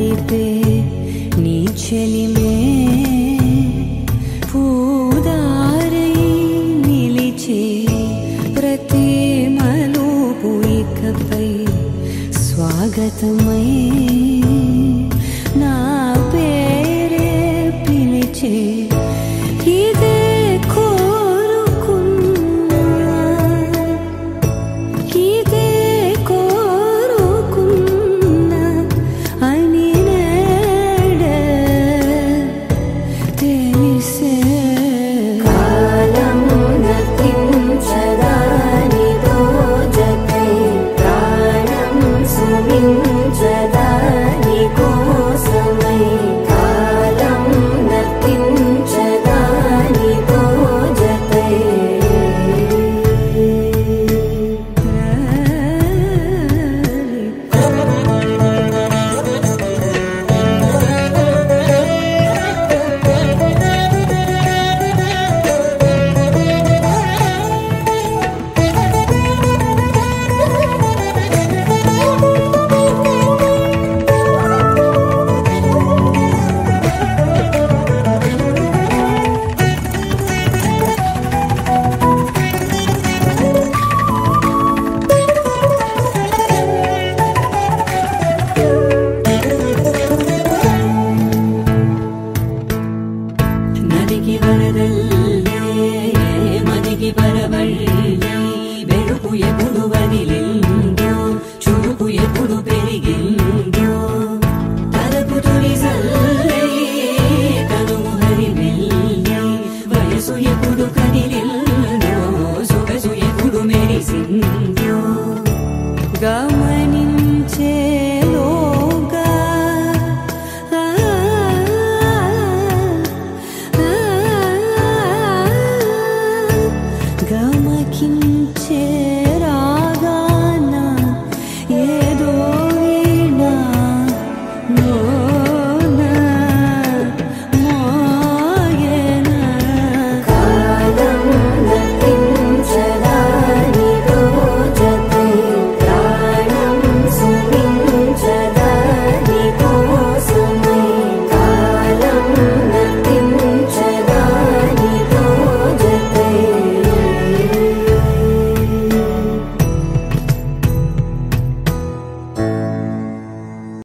नीते नीचनि पुदार प्रति मनोपु कपै स्वागतमय ಮದಿಗೆ ಬರದಲ್ಲೇ ಮದಿಗೆ ಬರಬಲ್ಲೇ ಬೆಳಕು ಎಗುಡು ಬದಿಲೆಂದೋ ಚುರುಕು ಎಗುಡು ಬೆರಿಗೆಂದೋ ತಲಪು ತುರಿಸಲ್ಲೇ ತನು ಹರಿವೆಲ್ಲೇ ವಯಸ್ಸು ಎಗುಡು ಕದಿಲೆಲ್ಲೋ ಸೊಗಸು ಎಗುಡು ಮೆರಿಸಿಂದೋ ಗಮನಿಂಚೇ